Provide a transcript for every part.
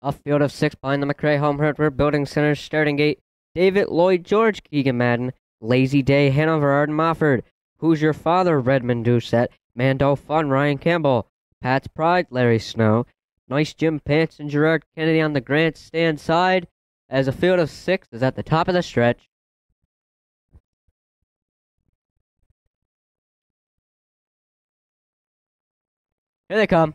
A field of six behind the McRae home hardware building center starting gate. David Lloyd George Keegan Madden. Lazy Day Hanover Arden Mofford. Who's your father? Redmond Doucette. Mando Fun Ryan Campbell. Pat's Pride Larry Snow. Nice Jim Pants and Gerard Kennedy on the grandstand side as a field of six is at the top of the stretch. Here they come.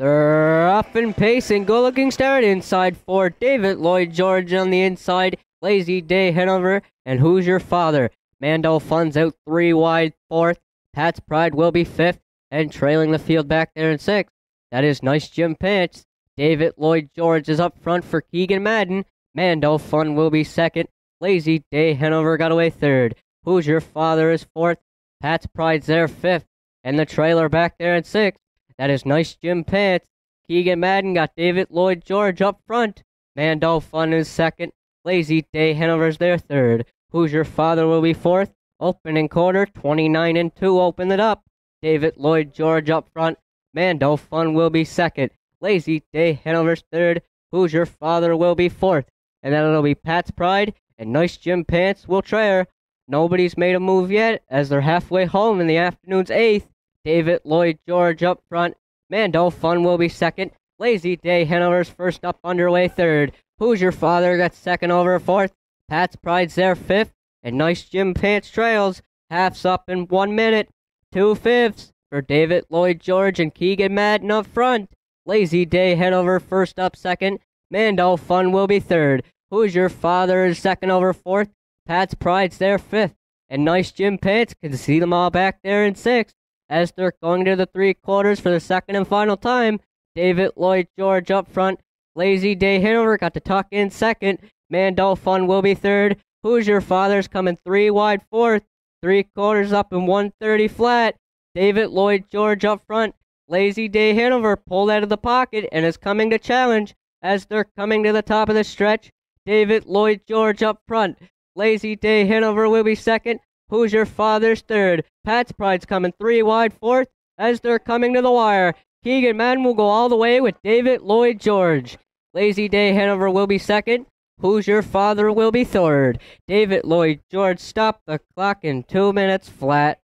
They're up and pacing. Good looking start inside for David Lloyd George on the inside. Lazy Day Hanover. And who's your father? Mando Fun's out three wide fourth. Pat's Pride will be fifth and trailing the field back there in sixth. That is nice Jim Pants. David Lloyd George is up front for Keegan Madden. Mando Fun will be second. Lazy Day Hanover got away third. Who's your father is fourth. Pat's Pride's there fifth. And the trailer back there in sixth. That is nice Jim Pants. Keegan Madden got David Lloyd George up front. Mando Fun is second. Lazy Day Hanover's there third. Who's your father will be fourth. Opening quarter, 29 and 2, open it up. David Lloyd George up front. Mando Fun will be second. Lazy Day Hanover's third. Who's your father will be fourth. And then it'll be Pat's Pride and Nice Jim Pants will trail. Nobody's made a move yet as they're halfway home in the afternoon's eighth. David Lloyd George up front. Mando Fun will be second. Lazy Day Hanover's first up underway third. Who's your father got second over fourth. Pat's Pride's there fifth. And nice Jim Pants trails. Half's up in one minute. Two fifths for David Lloyd George and Keegan Madden up front. Lazy Day Hanover first up second. Mando Fun will be third. Who's your father is second over fourth. Pat's Pride's there fifth. And nice Jim Pants can see them all back there in sixth as they're going to the three quarters for the second and final time. David Lloyd George up front. Lazy Day Hanover got to tuck in second. Mando Fun will be third. Who's your father's coming three wide fourth. Three quarters up and 130 flat. David Lloyd George up front. Lazy Day Hanover pulled out of the pocket and is coming to challenge as they're coming to the top of the stretch. David Lloyd George up front. Lazy Day Hanover will be second. Who's your father's third? Pat's Pride's coming three wide fourth as they're coming to the wire. Keegan Madden will go all the way with David Lloyd George. Lazy Day Hanover will be second. Who's your father will be third. David Lloyd George stop the clock in two minutes flat.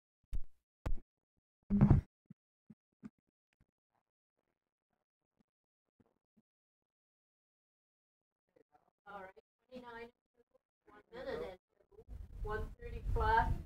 All right, 29, one minute and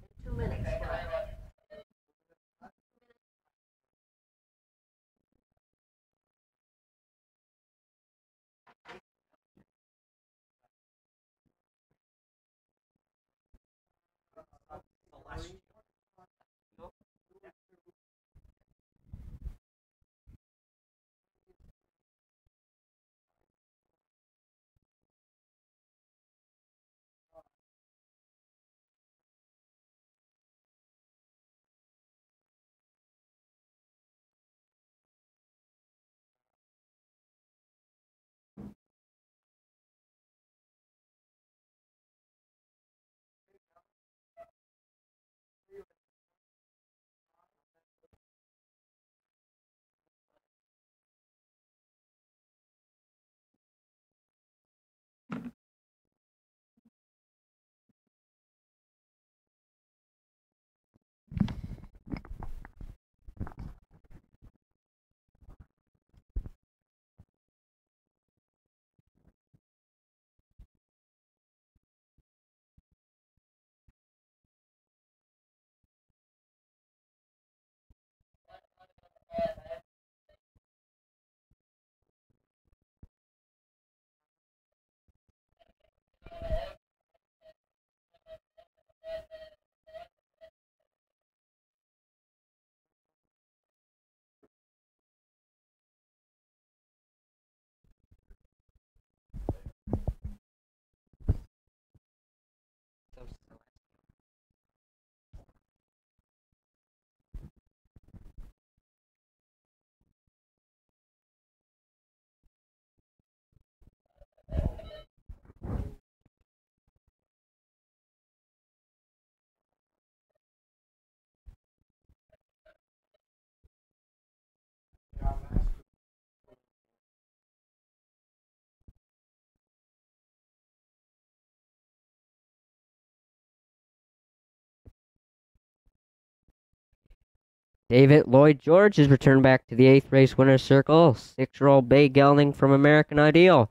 David Lloyd George is returned back to the eighth race winner's circle. Six year old Bay Gelding from American Ideal.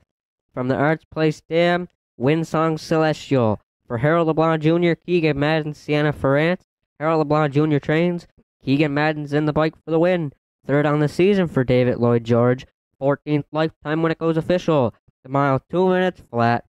From the Artsplace Dam, Windsong Celestial. For Harold LeBlanc Jr., Keegan Madden, Sienna Ferrance. Harold LeBlanc Jr. trains. Keegan Madden's in the bike for the win. Third on the season for David Lloyd George. 14th lifetime when it goes official. The mile 2 minutes flat.